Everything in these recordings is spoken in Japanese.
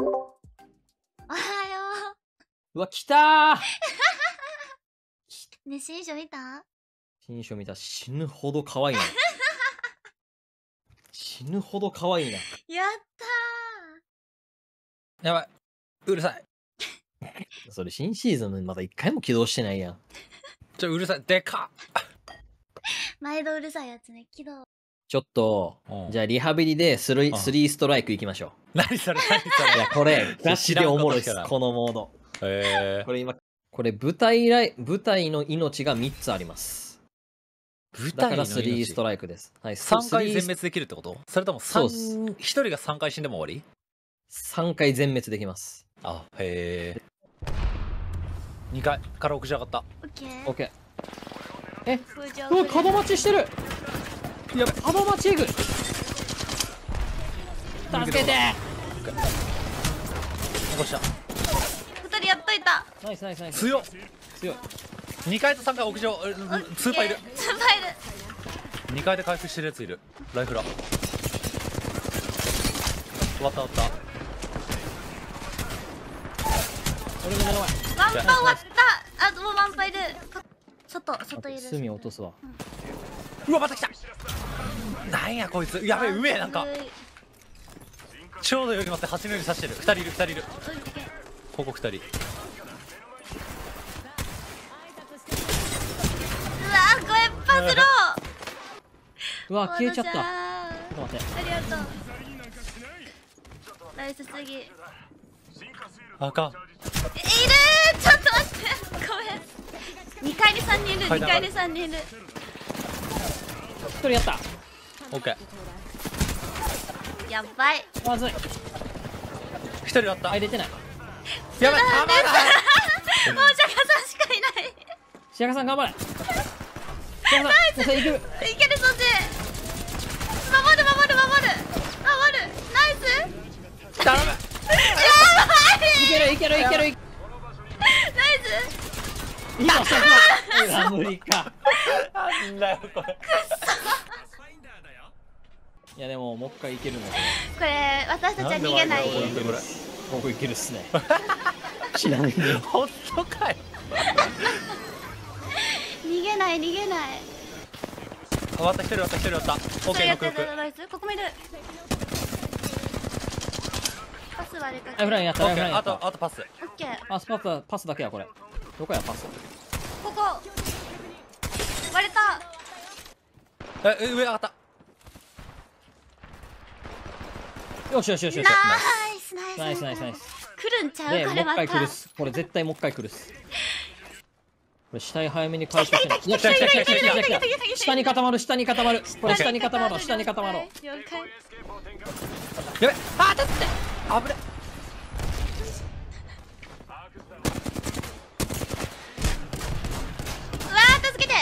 おはよう。わ来たー。う ね新書見た？新書見た。死ぬほど可愛いな。死ぬほど可愛いな。やったやばい。うるさい。それ新シーズンまだ一回も起動してないやん。ちょうるさい。でかっ。ー毎度うるさいやつね。起動ちょっとうん。じゃあリハビリでスリうん。スリーストライクいきましょ何それ何そういやこれガチでおもろいっす知らんこのモード。れへこれ今これ舞台ライ舞台の命が3つあります。舞だからスリーストラライクです。はい3回全滅できるってこと？それともそう3っす。1人が3回死んでも終わり？3回全滅できます。あへえ2階から屋上上がった。オッケー。OK えう。わ角待ちしてるやべ角待ちえぐい助けて。起こした二人やっといた。ナイスナイスナイス。強っ。強い。2階と3階屋上えうん。スーパーいる。スーパーいる。2階で回復してるやついる。ライフラ。終わった終わった。俺の目の前。ワンパン終わった。あもうワンパンいる。か外外いる。隅落とすわ。うわまた来たなんやこいつ。やべえうめえなんか。ちょうどより待って8のより刺してる。2人いる2人いる。ここ2人。うわこれパスロ うわ消えちゃった。ちょーっと待って。ありがとう。ナイスすぎいるあかんちょっと待って。ごめん。2階に3人いる2階に3人いる。一人やったオッケー。やばい。まずい。1人やった。あ入れてない。やばい。なんです もうジャガさんしかいない。白川さん頑張れ。白川さんさんいけるいけるそっち守る守る守る。守る。ナイス。頼む。やばい。いけるいけるいけるいける。ナイス。いやそんなうわ無理か。なんだよこれいやでももう一回いけるんだけこれ私たちは逃げない。僕いけるっすね。ちなみに本当かい逃げない逃げない。終わった。1人終わった1人終わった。オッそケーノックノックれやってるナイス。ここもいる。パス割れかフラインやったフラインやった。とあとパス。オッケー。あスパッパスだけやこれ。どこやパス？ここ。割れたええ上上がったよしよしよしよし。ナイス。ナイスナイスナイス。来るんちゃう？これまたもう一回来るっす。これ絶対もう一回来るっす。これ死体早めに回収してない来来た来た来た来た下に固まる下に固まるこれ下に固まろう下に固まろうやべあ当たって危ねわあ助けて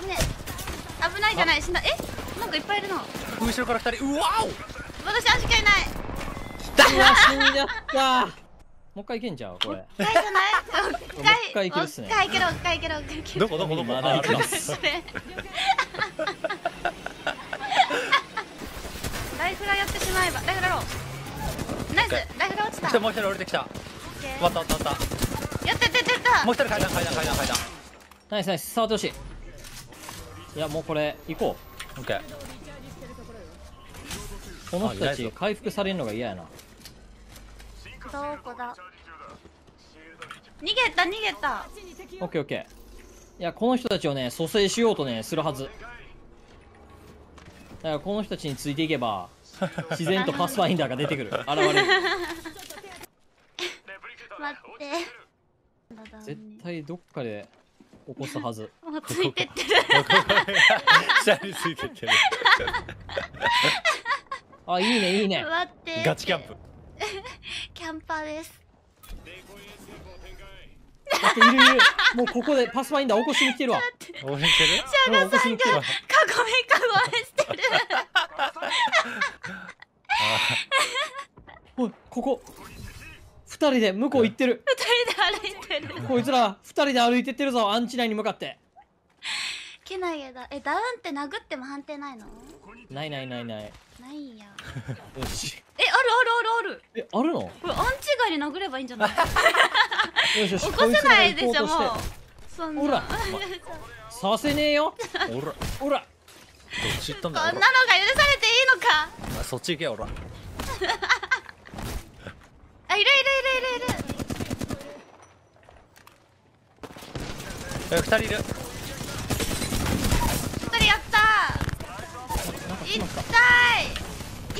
危ね危ないじゃない死んだえなんかいっぱいいるの後ろから二人うわお私足がいない死んじゃった。もう一回いけんちゃう？これ。一回じゃないもう一回いけるっすね。もう一回いけろもう一回いけろもう一回いけろ。おどこどこどこまだいけまあすライフラやってしまえば。ライフラローナイスライフラ落ちた。もう一人降りてきた。終わった終わった終わっやったたもう一人階段階段階段階段ナイスナイス触ってほしい。いやもうこれ行こオッケー。うこの人たち回復されるのが嫌やなどこだ逃げた逃げた。オッケーオッケー。いやこの人たちをね蘇生しようとねするはず。だからこの人たちについていけば 自然とパスファインダーが出てくる。現れる。待って。絶対どっかで起こすはず。もうついてってる。下についてってる。あいいねいいね。待って。ガチキャンプキャンパーです。だっているいる。もうここでパスファインダー起こしに来てるわ。応援してる？もう起こしに来てる。わカゴメカゴメしてる。おいここ。二人で向こう行ってる。二人で歩いてる。こいつら二人で歩いてってるぞ。アンチ内に向かってけなげだ。えダウンって殴っても判定ないの？ないないないない。ないんや。よし。えあるあるあるある。えあるの？これアンチガイで殴ればいいんじゃない？よしよし 起こせないでしょもう。そんな。ほらさせねえよ。おらどほらっち行ったんこんなのが許されていいのか。あそっち行けよおら。あいるいるいるいるいる。え二人いる一人やったー痛い。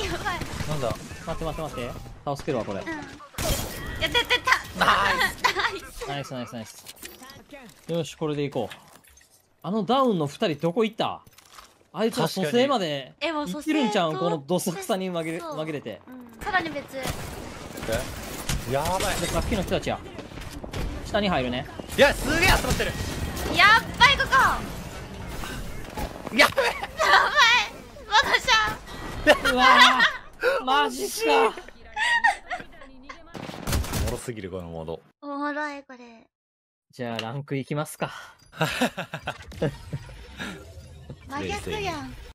やばい。なんだ？待って待って待って。倒すけるわこれ。うん。やってってた。ナナイス。ナイスナイスナイス。よしこれでいこう。あのダウンの二人どこ行った？あいつは蘇生までえもう行ってるんちゃう？このどさくさに紛れ紛れて。うんさらに別。えやばい。でさっきの人たちや下に入るね。いやすげえ集まってる。やっばいここ。ややべえうわー。マジか。おもろすぎるこのモード。おもろいこれ。じゃあランクいきますか。真逆やん